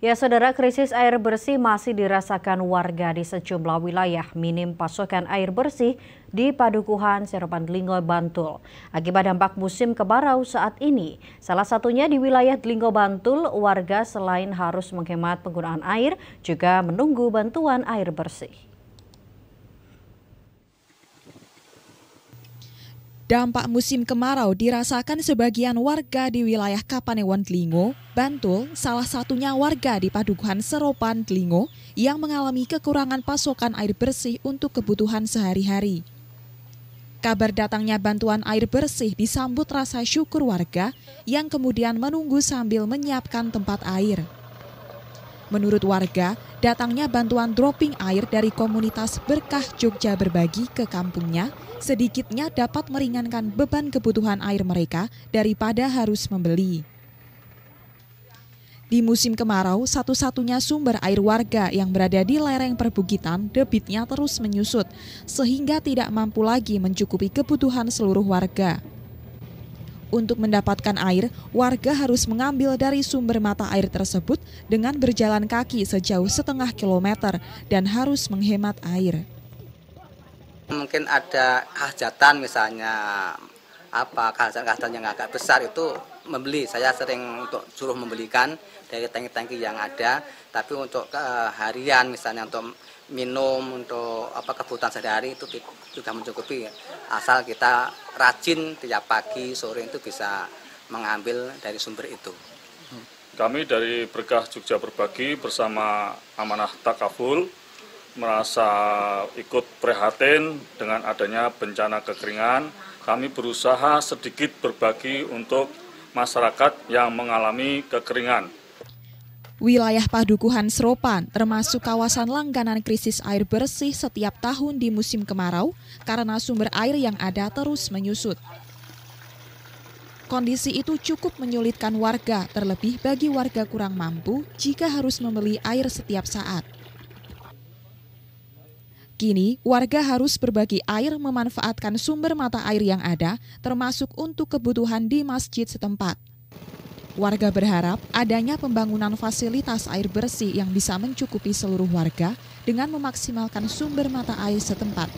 Ya, saudara, krisis air bersih masih dirasakan warga di sejumlah wilayah minim pasokan air bersih di Padukuhan Seropan Delingo, Bantul. Akibat dampak musim kemarau saat ini, salah satunya di wilayah Delingo, Bantul, warga selain harus menghemat penggunaan air, juga menunggu bantuan air bersih. Dampak musim kemarau dirasakan sebagian warga di wilayah Kapanewon Telingo, Bantul, salah satunya warga di Padukuhan Seropan Telingo yang mengalami kekurangan pasokan air bersih untuk kebutuhan sehari-hari. Kabar datangnya bantuan air bersih disambut rasa syukur warga yang kemudian menunggu sambil menyiapkan tempat air. Menurut warga, datangnya bantuan dropping air dari komunitas Berkah Jogja berbagi ke kampungnya sedikitnya dapat meringankan beban kebutuhan air mereka daripada harus membeli. Di musim kemarau, satu-satunya sumber air warga yang berada di lereng perbukitan debitnya terus menyusut, sehingga tidak mampu lagi mencukupi kebutuhan seluruh warga. Untuk mendapatkan air, warga harus mengambil dari sumber mata air tersebut dengan berjalan kaki sejauh setengah kilometer dan harus menghemat air. Mungkin ada hajatan misalnya apa kehajatan-kehajatan yang agak besar itu membeli. Saya sering untuk suruh membelikan dari tangki-tangki yang ada. Tapi untuk harian misalnya untuk minum untuk apa kebutuhan sehari-hari itu sudah mencukupi asal kita rajin tiap pagi sore itu bisa mengambil dari sumber itu. Kami dari Berkah Jogja Berbagi bersama Amanah Takaful merasa ikut prihatin dengan adanya bencana kekeringan. Kami berusaha sedikit berbagi untuk masyarakat yang mengalami kekeringan Wilayah Padukuhan Seropan termasuk kawasan langganan krisis air bersih setiap tahun di musim kemarau karena sumber air yang ada terus menyusut. Kondisi itu cukup menyulitkan warga, terlebih bagi warga kurang mampu jika harus membeli air setiap saat. Kini, warga harus berbagi air memanfaatkan sumber mata air yang ada, termasuk untuk kebutuhan di masjid setempat. Warga berharap adanya pembangunan fasilitas air bersih yang bisa mencukupi seluruh warga dengan memaksimalkan sumber mata air setempat